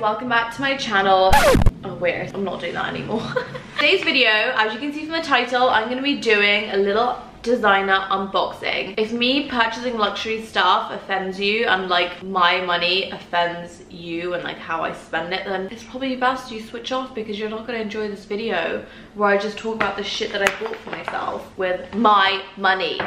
Welcome back to my channel. Oh wait, I'm not doing that anymore. Today's video, as you can see from the title, I'm to be doing a little designer unboxing. If me purchasing luxury stuff offends you and like my money offends you and like how I spend it, then it's probably best you switch off because you're not going to enjoy this video where I just talk about the shit that I bought for myself with my money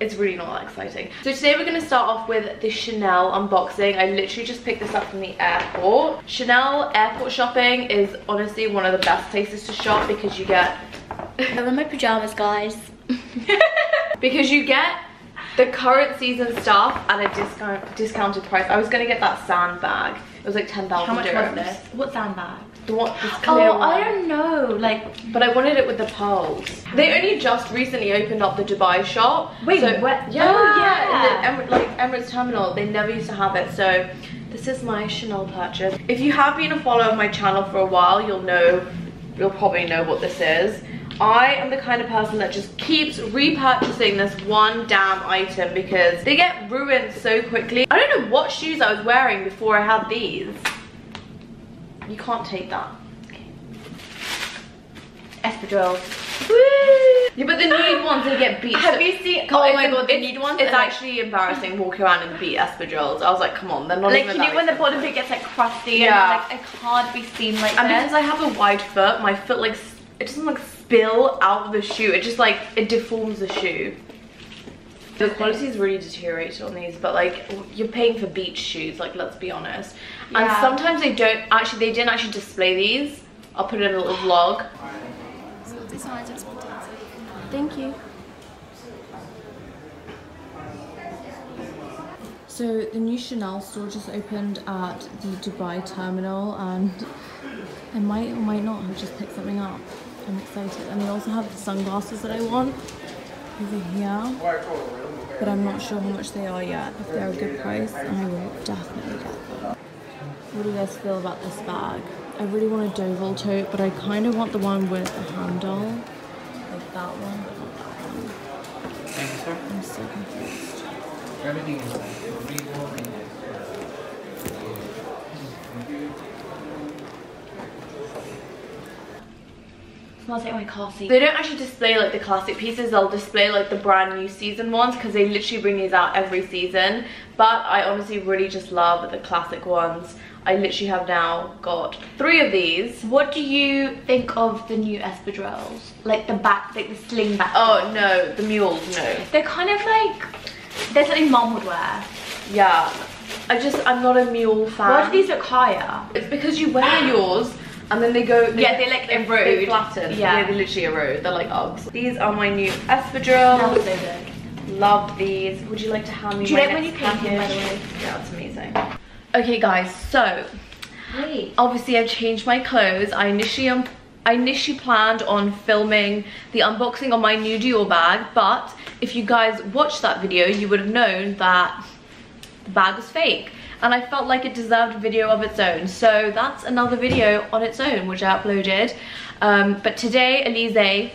it's really not that exciting. So today we're gonna start off with the Chanel unboxing. I literally just picked this up from the airport. Chanel airport shopping is honestly one of the best places to shop because you get... I'm in my pajamas, guys. because you get the current season stuff at a discount discounted price. I was gonna get that sandbag. It was like 10,000 How much dirhams. was this? What sandbag? The one, this clear Oh, one. I don't know. Like, But I wanted it with the pearls. They only just recently opened up the Dubai shop. Wait, so, what? Yeah, Oh, yeah. yeah. In the Emir- like Emirates Terminal, they never used to have it. So this is my Chanel purchase. If you have been a follower of my channel for a while, you'll know, you'll probably know what this is. I am the kind of person that just keeps repurchasing this one damn item because they get ruined so quickly. I don't know what shoes I was wearing before I had these. You can't take that. espadrilles. Yeah, but the nude ones they get beat. Have you seen? Oh, Oh my god, the nude ones. It's like, actually embarrassing walking around in beat espadrilles. I was like, come on, they're not like you know when the bottom bit gets like crusty Yeah. and like I can't be seen like And this. because I have a wide foot, my foot like it doesn't like spill out of the shoe. It just like it deforms the shoe. The quality is really deteriorated on these, but like you're paying for beach shoes, like let's be honest. And sometimes they don't actually they didn't actually display these. I'll put it in a little vlog. Thank you. So the new Chanel store just opened at the Dubai terminal and I might or might not have just picked something up. I'm excited. And they also have the sunglasses that I want over here. But I'm not sure how much they are yet. If they're a good price, I will definitely get them. What do you guys feel about this bag? I really want a Deauville tote, but I kind of want the one with the handle. Like that one, but not that one. Thank you, sir. I'm so confused. Everything is smells like my car seat. They don't actually display like the classic pieces, they'll display like the brand new season ones because they literally bring these out every season. But I honestly really just love the classic ones. I literally have now got three of these. What do you think of the new espadrilles? Like the back, like the sling back. Oh no, the mules, no. They're kind of like, they're something mom would wear. Yeah, I just, I'm not a mule fan. Why do these look higher? It's because you wear yours and then they go. Yeah, they, like, they, erode. They flatten. Yeah. yeah, they literally erode. They're like Uggs. These are my new espadrilles. so. Loved these. Would you like to hand me Do you like when you paint them, by the way? Yeah, it's amazing. Okay, guys. So Wait. obviously I've changed my clothes. I initially um, I initially planned on filming the unboxing of my new Dior bag, but if you guys watched that video, you would have known that the bag was fake. And I felt like it deserved a video of its own. So that's another video on its own, which I uploaded. Um, but today, Alizey,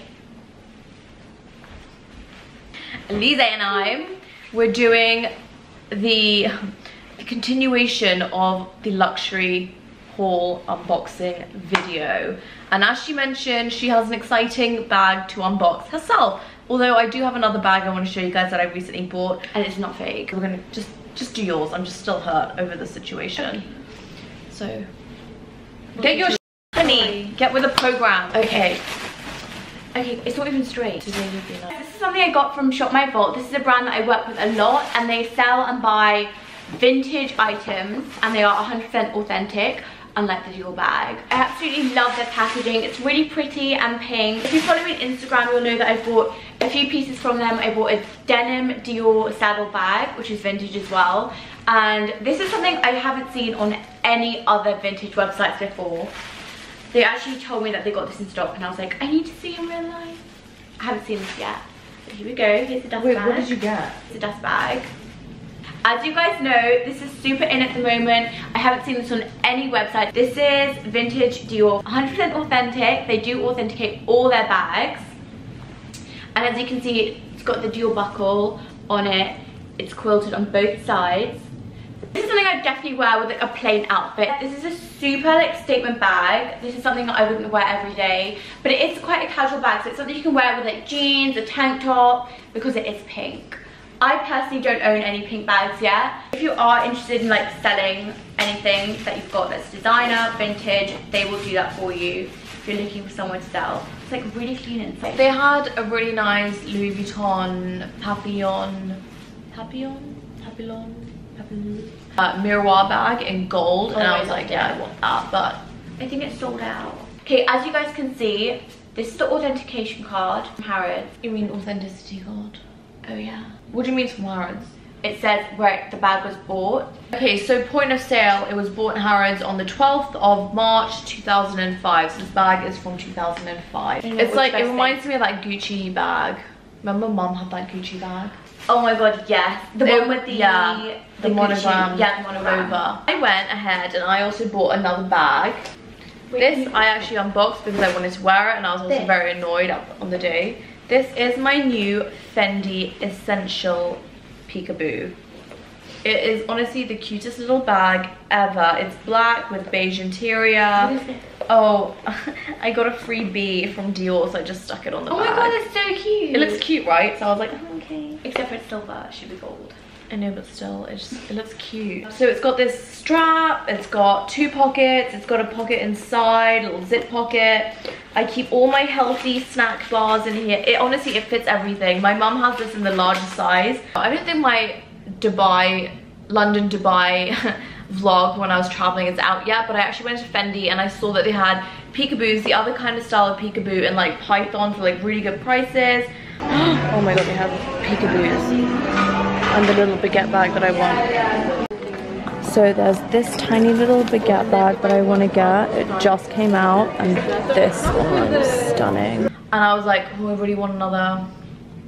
Alizey and I, we're doing the, the continuation of the luxury haul unboxing video. And as she mentioned, she has an exciting bag to unbox herself. Although I do have another bag I want to show you guys that I recently bought and it's not fake. We're gonna just just do yours. I'm just still hurt over the situation. So get your honey. Get with a program. Okay. Okay, it's not even straight. Today would be nice. This is something I got from Shop Myy Vault. This is a brand that I work with a lot and they sell and buy vintage items and they are 100% authentic unlike the Dior bag. I absolutely love their packaging. It's really pretty and pink. If you follow me on Instagram, you'll know that I bought a few pieces from them. I bought a denim Dior saddle bag, which is vintage as well. And this is something I haven't seen on any other vintage websites before. They actually told me that they got this in stock and I was like, I need to see in real life. I haven't seen this yet. But here we go, here's the dust Wait, bag. what did you get? It's a dust bag. As you guys know, this is super in at the moment. I haven't seen this on any website. This is vintage Dior, 100% authentic. They do authenticate all their bags. And as you can see, it's got the Dior buckle on it. It's quilted on both sides. This is something I definitely wear with like a plain outfit. This is a super like statement bag. This is something that I wouldn't wear every day, but it is quite a casual bag. So it's something you can wear with like jeans, a tank top, because it is pink. I personally don't own any pink bags yet. If you are interested in like selling anything that you've got that's designer, vintage, they will do that for you if you're looking for someone to sell. It's like really clean inside. They had a really nice Louis Vuitton Papillon, Papillon, Papillon, Papillon, uh, miroir bag in gold, Oh, and I was like, yeah, I want that, but I think it's sold out. Okay, as you guys can see, this is the authentication card from Harrods. you mean authenticity card? Oh yeah. What do you mean from Harrods? It says where the bag was bought. Okay, so point of sale, it was bought in Harrods on the 12th of March 2005. So this bag is from 2005. It's like, it reminds me of that Gucci bag. Remember mum had that Gucci bag? Oh my god, yes. The It- one with the yeah, the, Gucci- monogram, Yeah, the monogram. over. I went ahead and I also bought another bag. Wait, this I actually unboxed because I wanted to wear it and I was also This? very annoyed on the day. This is my new Fendi Essential Peekaboo. It is honestly the cutest little bag ever. It's black with beige interior. What is it? Oh, I got a free freebie from Dior, so I just stuck it on the Oh my god, it's so cute. it looks cute, right? So I was like, oh, okay. Except for it's silver, it should be gold. I know, but still, it just it looks cute. So it's got this strap, it's got two pockets, it's got a pocket inside, a little zip pocket. I keep all my healthy snack bars in here. It honestly, it fits everything. My mum has this in the larger size. I don't think my Dubai, London Dubai vlog when I was traveling is out yet, but I actually went to Fendi and I saw that they had peekaboos, the other kind of style of peekaboo and like python for like really good prices. oh my god, they have peekaboos and the little baguette bag that I want. So there's this tiny little baguette bag that I want to get. It just came out and this one's stunning. And I was like, oh, I really want another,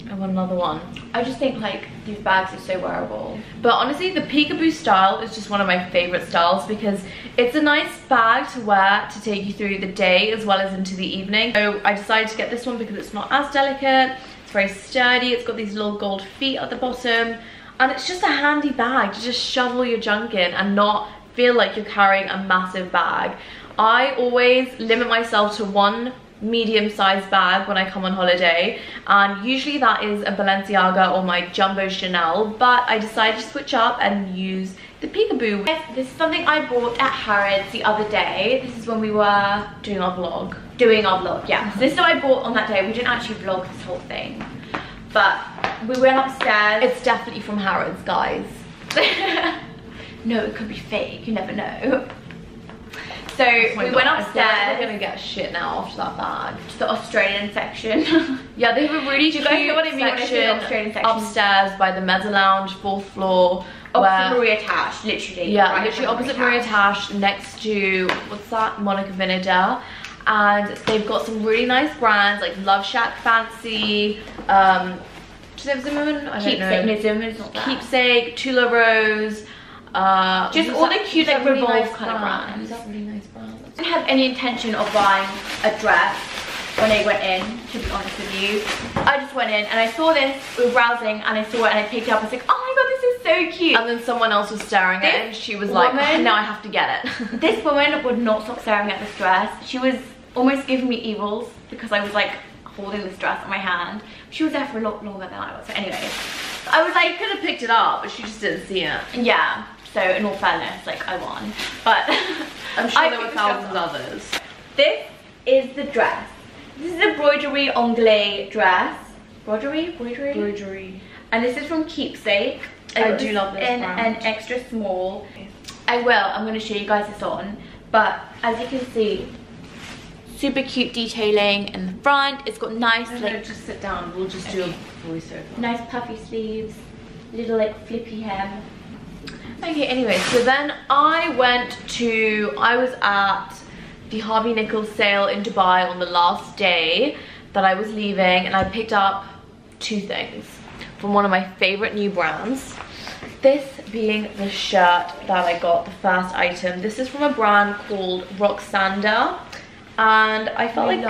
I want another one. I just think like these bags are so wearable. But honestly, the peekaboo style is just one of my favorite styles because it's a nice bag to wear to take you through the day as well as into the evening. So I decided to get this one because it's not as delicate, it's very sturdy, it's got these little gold feet at the bottom, and it's just a handy bag to just shovel your junk in and not feel like you're carrying a massive bag. I always limit myself to one medium-sized bag when I come on holiday and usually that is a Balenciaga or my Jumbo Chanel but I decided to switch up and use the Peekaboo. This is something I bought at Harrods the other day. This is when we were Doing our vlog. doing our vlog, yeah. So this is what I bought on that day. We didn't actually vlog this whole thing. But we went upstairs. It's definitely from Harrods guys. no, it could be fake, you never know. So Oh we God, went I feel like upstairs We're gonna get shit now after that bag. to the Australian section. Yeah, they have a really Do you cute guys know what I mean section Australian section? upstairs by the Mezza Lounge, fourth floor. opposite where- Maria Tash, literally. Yeah, right literally opposite Maria Tash, next to, what's that, Monica Vinader. And they've got some really nice brands like LoveShackFancy, um, Zimmermann? I Keepsake, don't know. not. Keepsake, Tularosa, uh, Just all that- the cute, like, really Revolve nice kind of brands. That really nice brand? I didn't have any intention of buying a dress when I went in, to be honest with you. I just went in and I saw this, we were browsing and I saw it and I picked it up. I was like, oh my god, this is so cute. And then someone else was staring at it and she was like, woman- now I have to get it. this woman would not stop staring at this dress. She was almost giving me evils because I was like holding this dress in my hand. She was there for a lot longer than I was. So anyways, I was like, could have picked it up, but she just didn't see it. yeah. So in all fairness, like I won. But I'm sure I there were picked this dress thousands of others. This is the dress. This is a broderie anglaise dress. Broderie? Broderie? Embroidery. And this is from Keepsake. I got do love this in brand. an extra small. I will, I'm going to show you guys this on. But as you can see, super cute detailing in the front. It's got nice, No, like, no, just sit down. We'll just do a voiceover. nice puffy sleeves. Little like flippy hem. Okay, anyway, so then I went to, I was at the Harvey Nichols sale in Dubai on the last day that I was leaving and I picked up two things from one of my favorite new brands. This being the shirt that I got, the first item. This is from a brand called Roksanda and I felt like.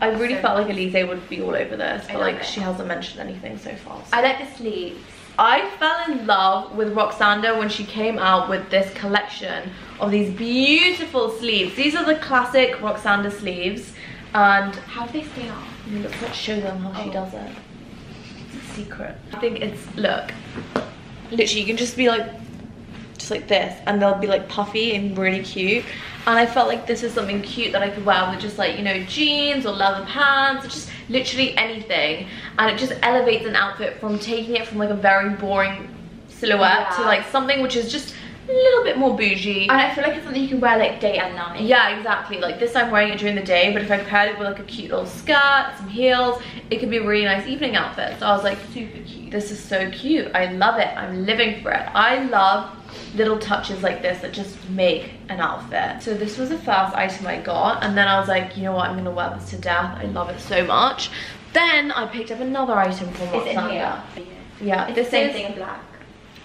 I really So felt like. Alizey would be all over this, I but like it. she hasn't mentioned anything so far. so- I like the sleeves. I fell in love with Roksanda when she came out with this collection of these beautiful sleeves. These are the classic Roksanda sleeves. And How do they stay on? let's not show them how she Oh. does it. It's a secret. I think it's, look, literally you can just be like, just like this and they'll be like puffy and really cute. And I felt like this is something cute that I could wear with just like, you know, jeans or leather pants, or just literally anything. And it just elevates an outfit from taking it from like a very boring silhouette to like something which is just a little bit more bougie. And I feel like it's something you can wear like day and night. Yeah, exactly. Like this I'm wearing it during the day, but if I paired it with like a cute little skirt, some heels, it could be a really nice evening outfit. So I was like, super cute. This is so cute. I love it. I'm living for it. I love little touches like this that just make an outfit. So this was the first item I got, and then I was like, you know what, I'm gonna wear this to death. I love it so much. Then I picked up another item from It's in here. Yeah, It's this the same is, thing in black.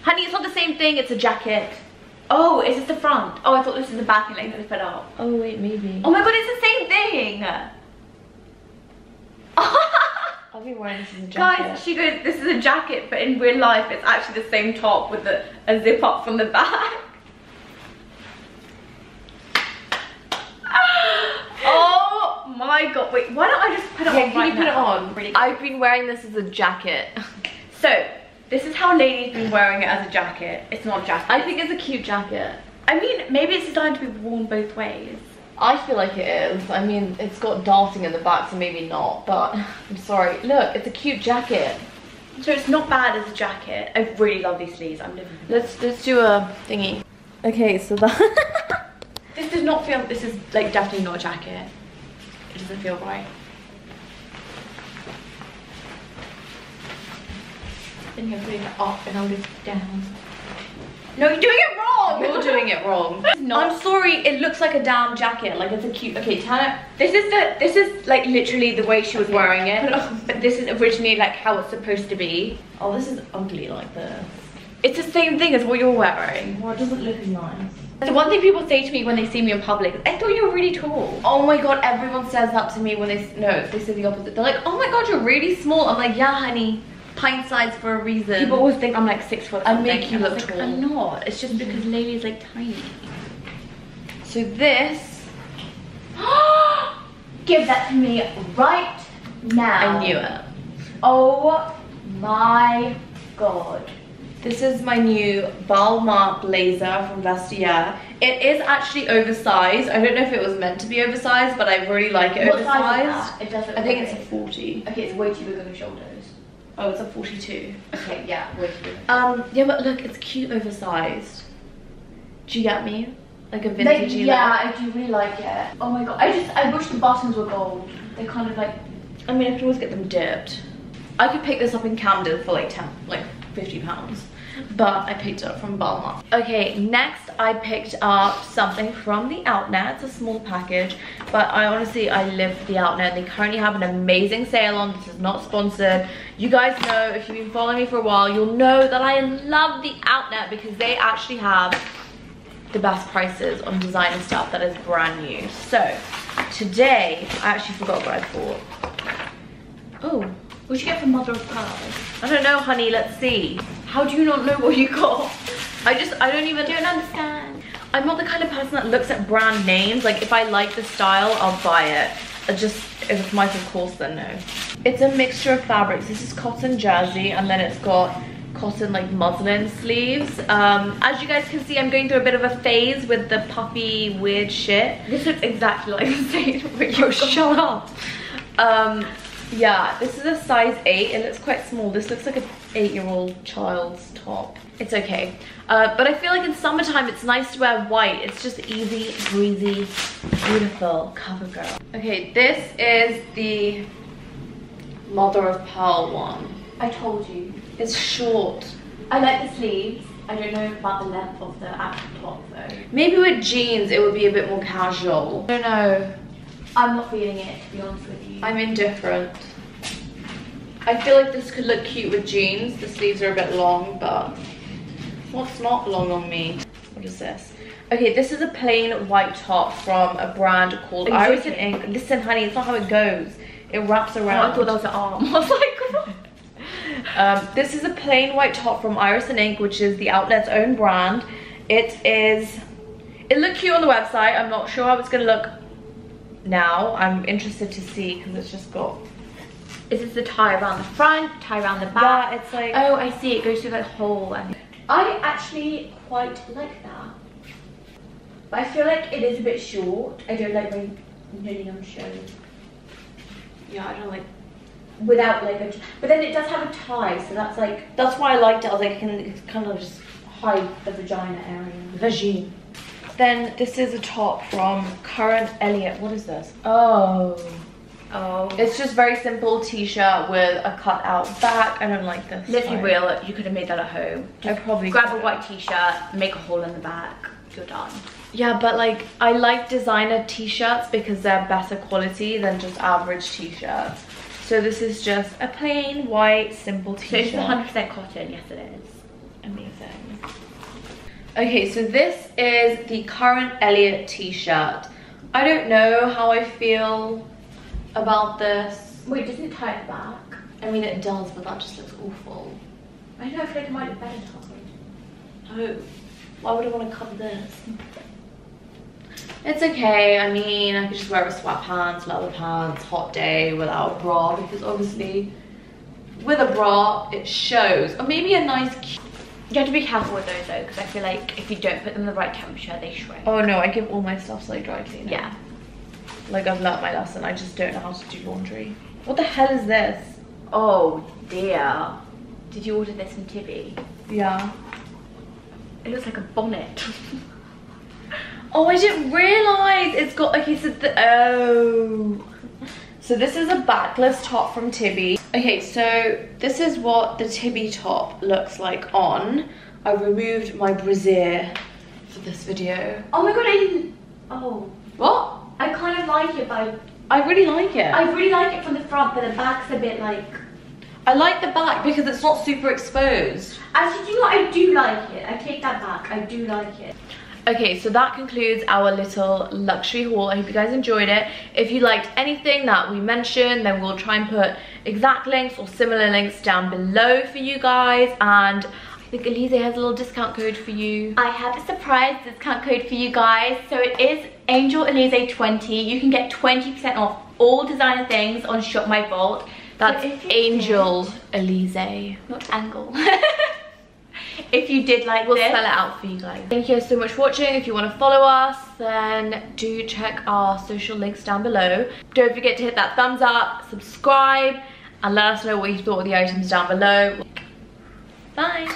honey, it's not the same thing, it's a jacket. Oh, is this the front? Oh, I thought this was the back and like flip put up. Oh wait, maybe. Oh my god, it's the same thing! I'll be wearing this as a jacket. Guys, she goes, this is a jacket, but in real life it's actually the same top with the, a zip up from the back. oh my god, wait, why don't I just put it Yeah, on can right you put it on? Really I've been wearing this as a jacket. So, this is how Lailli's been wearing it as a jacket. It's not a jacket. I think it's a cute jacket. I mean, maybe it's designed to be worn both ways. I feel like it is. I mean, it's got darting in the back, so maybe not, but I'm sorry. Look, it's a cute jacket. So it's not bad as a jacket. I really love these sleeves. I'm living. Let's let's do a thingy. Okay, so that This does not feel. This is like definitely not a jacket. It doesn't feel right. Then you're putting it up and I'll lift down. No, you're doing it wrong. you're doing it wrong. I'm sorry, it looks like a down jacket. Like it's a cute. Okay, turn it. This is the. This is like literally the way she was wearing it it. But this is originally like how it's supposed to be. Oh, this is ugly like this. It's the same thing as what you're wearing. Well, it doesn't look as nice. The one thing people say to me when they see me in public I thought you were really tall. Oh my god, everyone says that to me when they no, they say the opposite. They're like, oh my god, you're really small. I'm like, yeah, honey, pint size for a reason. People always think I'm like six foot. I make you look like, tall. I'm not. It's just because mm-hmm. Lailli's like tiny. so this, Give that to me right now. I knew it. Oh my god. This is my new Balmain blazer from Vestiaire. It is actually oversized. I don't know if it was meant to be oversized, but I really like it What oversized. It does look I think it's a 40. Okay, it's way too big on your shoulders. Oh, it's a 42. Okay, yeah, way too big. Um, yeah, but look, it's cute oversized. Do you get me? Like a Like, vintagey yeah. I do really like it. Oh my god, I just I wish the buttons were gold. They're kind of like I mean, I could always get them dipped. I could pick this up in Camden for like 10, like 50 pounds. But I picked it up from Balmain. Okay, next I picked up something from the Outnet. It's a small package, but I honestly, I live for the Outnet. They currently have an amazing sale on. This is not sponsored. You guys know, if you've been following me for a while, you'll know that I love the Outnet because they actually have the best prices on designer stuff that is brand new. So, today, I actually forgot what I bought. Oh, What'd you get for mother of pearl? I don't know, honey. Let's see. How do you not know what you got? I just, I don't even. I don't understand. I'm not the kind of person that looks at brand names. Like, if I like the style, I'll buy it. I just, if it's Michael Kors, then no. It's a mixture of fabrics. This is cotton jersey, and then it's got cotton like muslin sleeves. Um, as you guys can see, I'm going through a bit of a phase with the puffy, weird shit. This looks exactly like the same. But Oh, shut up. Um, yeah, this is a size 8. It looks quite small. This looks like an 8-year-old child's top. It's okay. Uh, but I feel like in summertime it's nice to wear white. It's just easy, breezy, beautiful cover girl. Okay, this is the mother of pearl one. I told you. It's short. I like the sleeves. I don't know about the length of the actual top though. Maybe with jeans it would be a bit more casual. I don't know. I'm not feeling it to be honest with you. I'm indifferent. I feel like this could look cute with jeans. The sleeves are a bit long, but what's not long on me? What is this? Okay, this is a plain white top from a brand called Iris and? Ink. Listen, honey, it's not how it goes. It wraps Oh, around. I thought that was the arm. I was like, what? Um, this is a plain white top from Iris and Ink, which is the Outnet's own brand. It is, it looked cute on the website. I'm not sure how it's gonna look now. I'm interested to see because it's just got, Is this the tie around the front, tie around the back? yeah, it's like, Oh, I see. It goes through that hole. And I actually quite like that. But I feel like it is a bit short. I don't like my nylon showing yeah, I don't like, without like a. But then it does have a tie, so that's like that's why I liked it. I was like, I can it's kind of just hide the vagina area. vagine. Then this is a top from Current Elliott. What is this? Oh. Oh. It's just very simple t-shirt with a cut out back. I don't like this. Let's be Sorry. real, you could have made that at home. I probably Grab a white t-shirt, make a hole in the back, you're done. Yeah, but like I like designer t-shirts because they're better quality than just average t-shirts. So this is just a plain white simple So it's t-shirt. 100% cotton, yes it is. Amazing. Okay, so this is the current Elliott t-shirt. I don't know how I feel about this. Wait, doesn't it tie it back? I mean, it does, but that just looks awful. I know, I feel like it might look better tied. Oh, why would I want to cover this? It's okay. I mean, I could just wear a sweatpants, leather pants, hot day without a bra because obviously with a bra it shows. Or maybe a nice. cu- You have to be careful with those though, because I feel like if you don't put them in the right temperature, they shrink. Oh no, I give all my stuff like dry cleaning. Yeah. Like I've learnt my lesson. I just don't know how to do laundry. What the hell is this? Oh dear. Did you order this from Tibi? Yeah. It looks like a bonnet. Oh, I didn't realize it's got okay. So the oh, so this is a backless top from Tibi. Okay, so this is what the Tibi top looks like on. I removed my brassiere for this video. oh my god, I didn't. Oh. What? I kind of like it, but I, really like it. I really like it from the front, but the back's a bit like. I like the back because it's not super exposed. Actually, do you know what? I do like it. I take that back. I do like it. Okay, so that concludes our little luxury haul. I hope you guys enjoyed it. If you liked anything that we mentioned, then we'll try and put exact links or similar links down below for you guys. And I think Alizey has a little discount code for you. I have a surprise discount code for you guys. So it is Angel Alizey 20. You can get 20% off all designer things on Shop Myy Vault. That's But if you Angel Alizey. Not angle. if you did like We'll this. spell it out for you guys. Thank you so much for watching. If you want to follow us, then do check our social links down below. Don't forget to hit that thumbs up, subscribe, and let us know what you thought of the items down below. Bye.